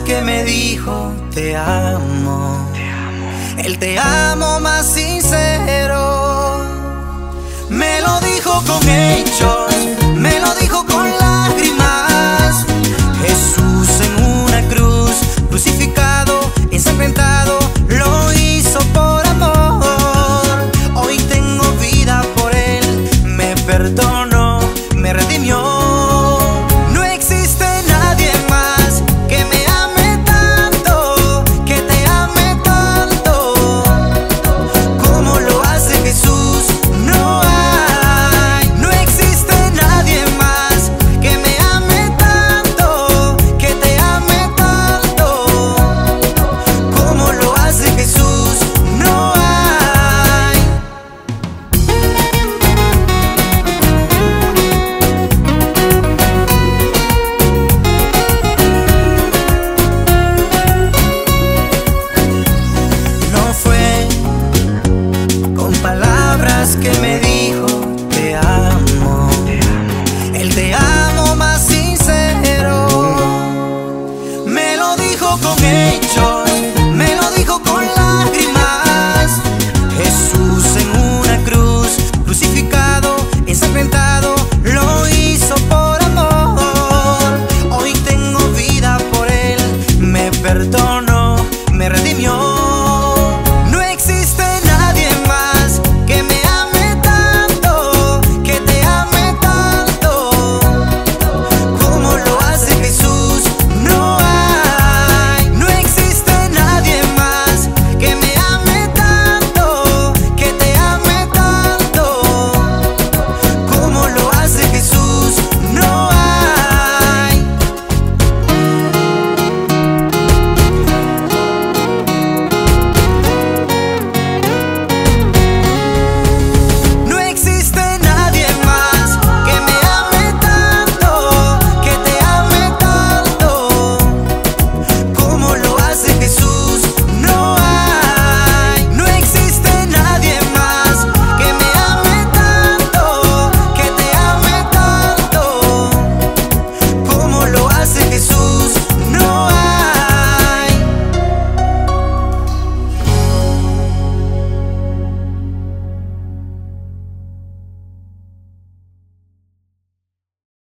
que me dijo te amo. El te amo más sincero. Me lo dijo con hechos, me lo dijo con lágrimas. Jesús en una cruz, crucificado, ensangrentado, lo hizo por amor. Hoy tengo vida por él, me perdona.